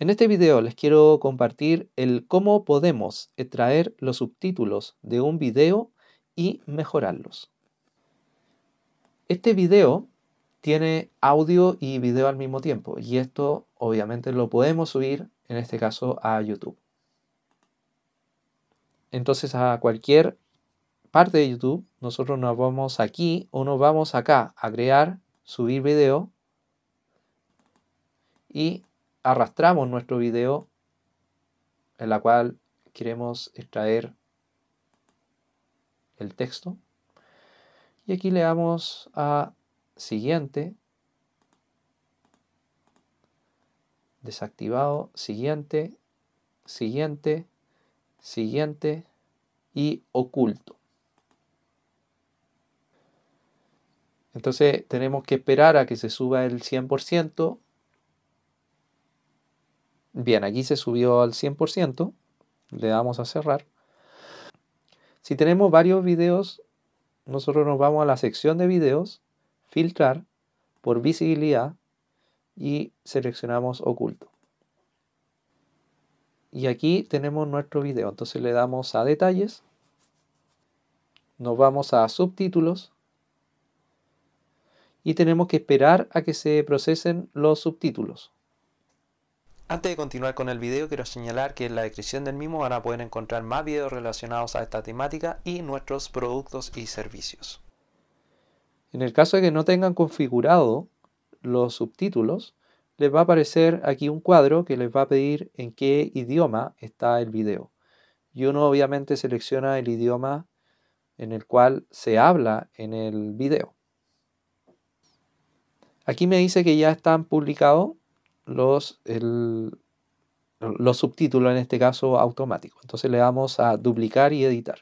En este video les quiero compartir el cómo podemos extraer los subtítulos de un video y mejorarlos. Este video tiene audio y video al mismo tiempo y esto obviamente lo podemos subir en este caso a YouTube. Entonces a cualquier parte de YouTube nosotros nos vamos aquí o nos vamos acá a crear, subir video y arrastramos nuestro video en la cual queremos extraer el texto. Y aquí le damos a siguiente. Desactivado. Siguiente. Siguiente. Siguiente. Y oculto. Entonces tenemos que esperar a que se suba el 100% Bien, aquí se subió al 100%. Le damos a cerrar. Si tenemos varios videos, nosotros nos vamos a la sección de videos, filtrar por visibilidad y seleccionamos oculto. Y aquí tenemos nuestro video. Entonces le damos a detalles. Nos vamos a subtítulos. Y tenemos que esperar a que se procesen los subtítulos. Antes de continuar con el video, quiero señalar que en la descripción del mismo van a poder encontrar más videos relacionados a esta temática y nuestros productos y servicios. En el caso de que no tengan configurado los subtítulos, les va a aparecer aquí un cuadro que les va a pedir en qué idioma está el video. Y uno obviamente selecciona el idioma en el cual se habla en el video. Aquí me dice que ya están publicados los, los subtítulos, en este caso automáticos. Entonces le damos a duplicar y editar.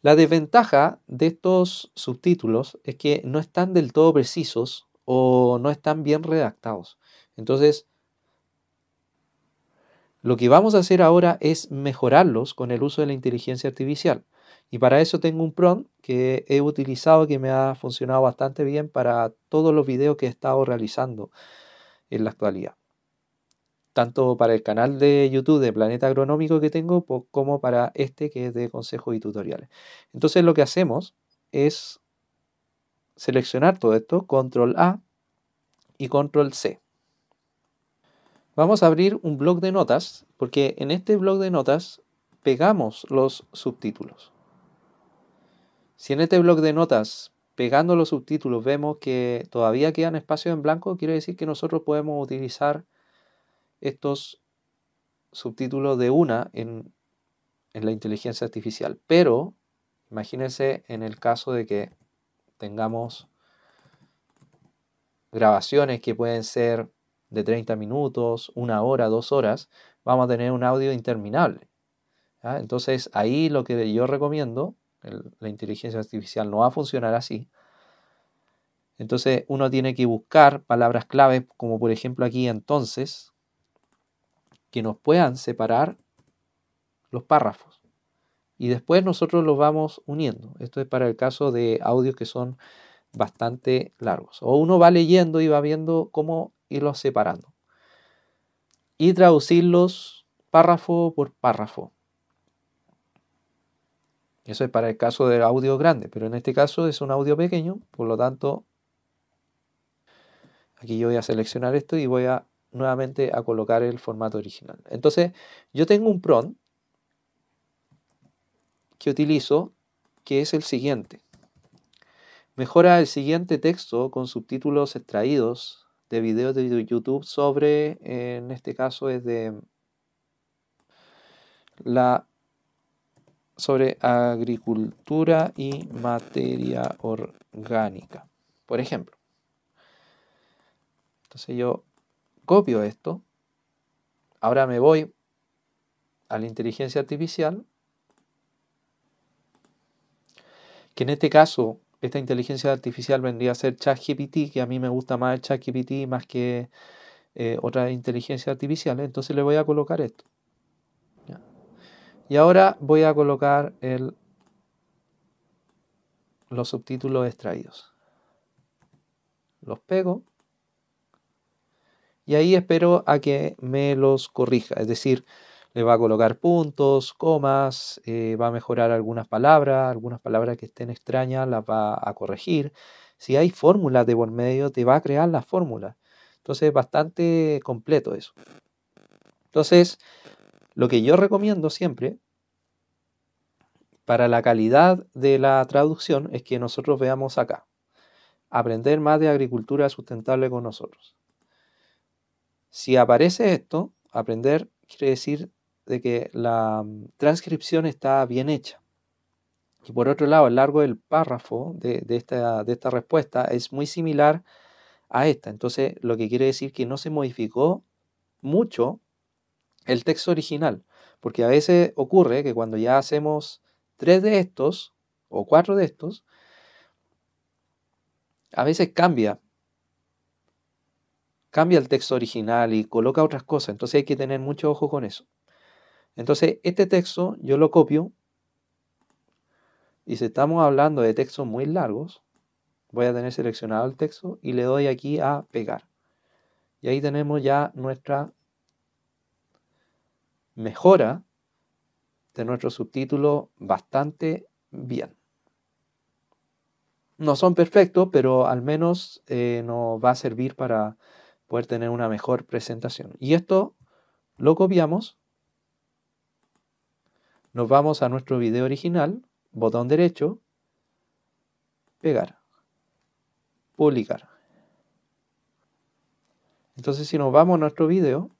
La desventaja de estos subtítulos es que no están del todo precisos o no están bien redactados. Entonces, lo que vamos a hacer ahora es mejorarlos con el uso de la inteligencia artificial. Y para eso tengo un prompt que he utilizado que me ha funcionado bastante bien para todos los videos que he estado realizando en la actualidad. Tanto para el canal de YouTube de Planeta Agronómico que tengo como para este que es de consejos y tutoriales. Entonces lo que hacemos es seleccionar todo esto, control A y control C. Vamos a abrir un blog de notas porque en este blog de notas pegamos los subtítulos. Si en este blog de notas, pegando los subtítulos, vemos que todavía quedan espacios en blanco, quiere decir que nosotros podemos utilizar estos subtítulos de una en, en la inteligencia artificial. Pero imagínense en el caso de que tengamos grabaciones que pueden ser de 30 minutos, una hora, dos horas, vamos a tener un audio interminable. Entonces ahí lo que yo recomiendo la inteligencia artificial no va a funcionar así. Entonces uno tiene que buscar palabras clave, como por ejemplo aquí entonces, que nos puedan separar los párrafos. Y después nosotros los vamos uniendo. Esto es para el caso de audios que son bastante largos. O uno va leyendo y va viendo cómo irlos separando. Y traducirlos párrafo por párrafo. Eso es para el caso de audio grande, pero en este caso es un audio pequeño, por lo tanto, aquí yo voy a seleccionar esto y voy a nuevamente a colocar el formato original. Entonces, yo tengo un prompt que utilizo que es el siguiente. Mejora el siguiente texto con subtítulos extraídos de videos de YouTube sobre, en este caso es de la sobre agricultura y materia orgánica, por ejemplo. Entonces yo copio esto, ahora me voy a la inteligencia artificial, que en este caso esta inteligencia artificial vendría a ser ChatGPT, que a mí me gusta más ChatGPT más que eh, otra inteligencia artificial, entonces le voy a colocar esto. Y ahora voy a colocar el, los subtítulos extraídos. Los pego. y ahí espero a que me los corrija. Es decir, le va a colocar puntos, comas, eh, va a mejorar algunas palabras, algunas palabras que estén extrañas las va a corregir. Si hay fórmulas de por medio, te va a crear las fórmulas. Entonces es bastante completo eso. Entonces, lo que yo recomiendo siempre para la calidad de la traducción es que nosotros veamos acá. Aprender más de agricultura sustentable con nosotros. Si aparece esto, aprender quiere decir de que la mm, transcripción está bien hecha. Y por otro lado, el largo del párrafo de, esta, de esta respuesta es muy similar a esta. Entonces, lo que quiere decir que no se modificó mucho el texto original. Porque a veces ocurre que cuando ya hacemos tres de estos o cuatro de estos, a veces cambia. Cambia el texto original y coloca otras cosas. Entonces hay que tener mucho ojo con eso. Entonces, este texto yo lo copio y si estamos hablando de textos muy largos, voy a tener seleccionado el texto y le doy aquí a pegar. Y ahí tenemos ya nuestra mejora de nuestro subtítulo bastante bien. No son perfectos, pero al menos eh, nos va a servir para poder tener una mejor presentación. Y esto lo copiamos nos vamos a nuestro video original, botón derecho, pegar, publicar. Entonces si nos vamos a nuestro video,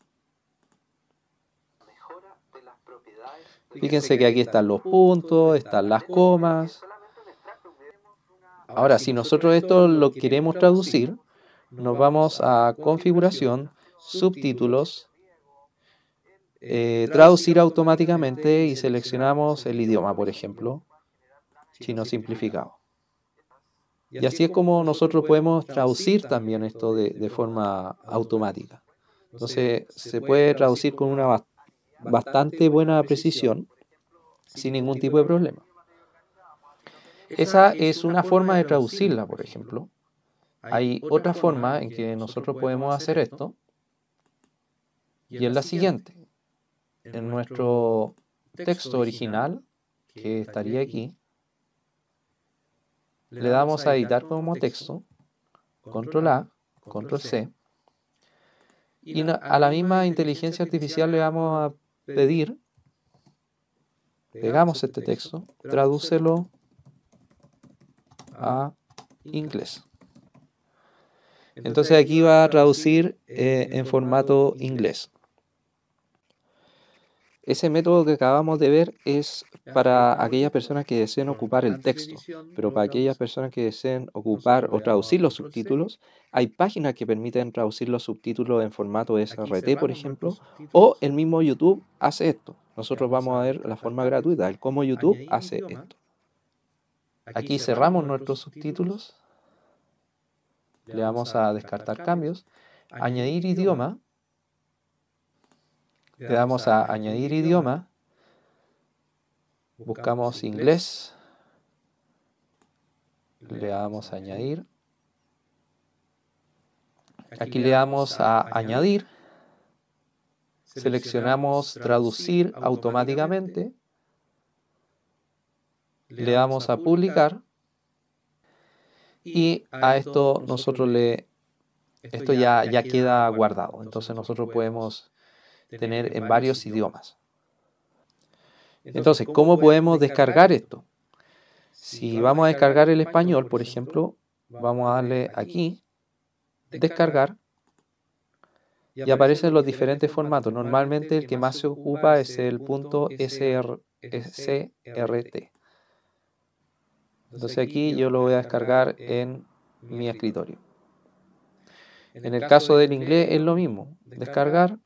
fíjense que aquí están los puntos, están las comas. Ahora, si nosotros esto lo queremos traducir, nos vamos a configuración, subtítulos, eh, traducir automáticamente y seleccionamos el idioma, por ejemplo, chino simplificado. Y así es como nosotros podemos traducir también esto de, forma automática. Entonces se puede traducir con una bastante buena precisión sin ningún tipo de problema. Esa es una forma de traducirla, por ejemplo. Hay otra forma en que nosotros podemos hacer esto y es la siguiente en nuestro texto original, que estaría aquí, le damos a editar como texto, control A, control C, y a la misma inteligencia artificial le vamos a pedir, pegamos este texto, tradúcelo a inglés. Entonces aquí va a traducir eh, en formato inglés. Ese método que acabamos de ver es para aquellas personas que deseen ocupar el texto, pero para aquellas personas que deseen ocupar o traducir los subtítulos, hay páginas que permiten traducir los subtítulos en formato SRT, por ejemplo, o el mismo YouTube hace esto. Nosotros vamos a ver la forma gratuita, el cómo YouTube hace esto. Aquí cerramos nuestros subtítulos, le vamos a descartar cambios, añadir idioma, le damos a añadir idioma, buscamos inglés, le damos a añadir, aquí le damos a añadir, seleccionamos traducir automáticamente, le damos a publicar. Y a esto nosotros le esto ya, ya queda guardado. entonces nosotros podemos tener en varios idiomas. Entonces, ¿cómo podemos descargar esto? Si vamos a descargar el español, por ejemplo, vamos a darle aquí, descargar, y aparecen los diferentes formatos. Normalmente el que más se ocupa es el punto SRT. Entonces aquí yo lo voy a descargar en mi escritorio. En el caso del inglés es lo mismo. Descargar,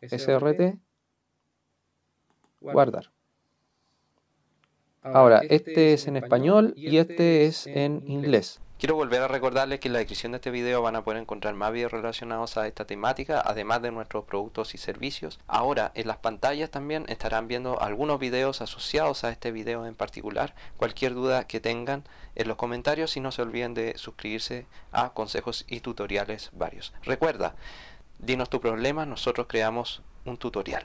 SRT, guardar. Ahora, este es en español y este es en inglés. Quiero volver a recordarles que en la descripción de este video van a poder encontrar más videos relacionados a esta temática, además de nuestros productos y servicios. Ahora, en las pantallas también estarán viendo algunos videos asociados a este video en particular. Cualquier duda que tengan en los comentarios y no se olviden de suscribirse a consejos y tutoriales varios. Recuerda, Dinos tu problema, nosotros creamos un tutorial.